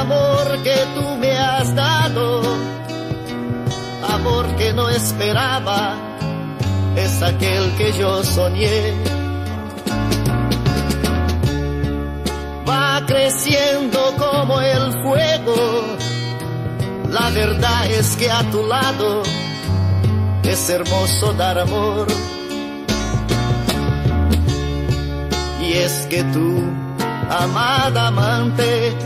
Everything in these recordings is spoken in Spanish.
amor que tú me has dado, amor que no esperaba, es aquel que yo soñé. Va creciendo como el fuego, la verdad es que a tu lado es hermoso dar amor. Y es que tú, amada amante,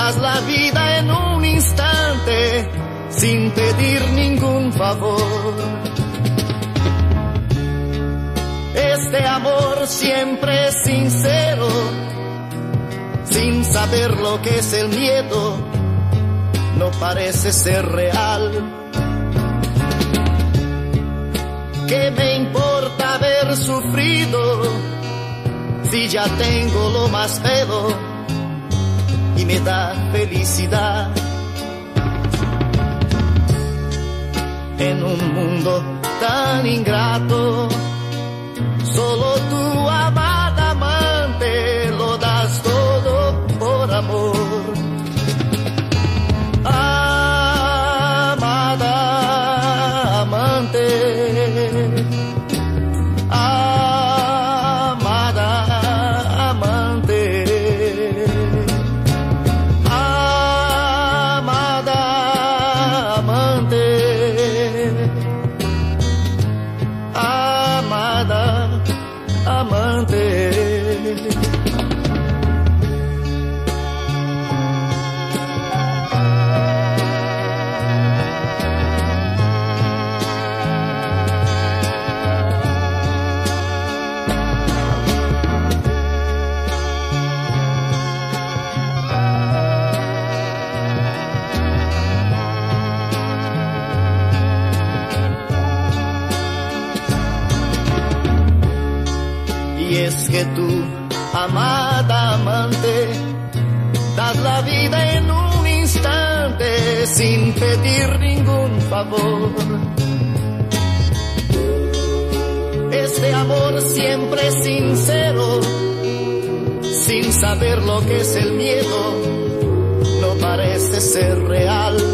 das la vida en un instante sin pedir ningún favor. Este amor siempre sincero, sin saber lo que es el miedo, no parece ser real. ¿Qué me importa haber sufrido si ya tengo lo más feo y me da felicidad? En un mundo tan ingrato, solo Y es que tú, amada amante, das la vida en un instante sin pedir ningún favor. Este amor siempre es sincero, sin saber lo que es el miedo, no parece ser real.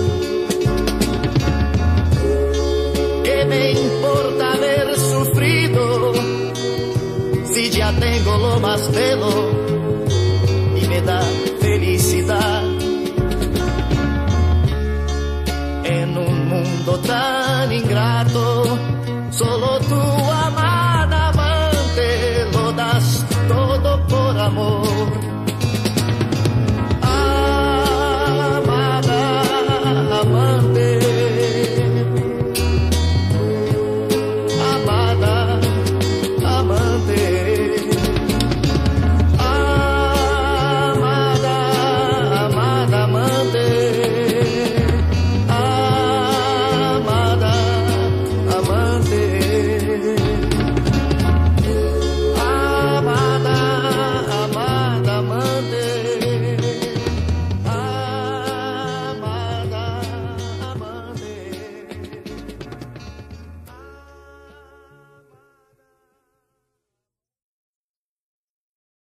Tengo lo más bello y me da felicidad. En un mundo tan ingrato, solo tu amada amante lo das todo por amor.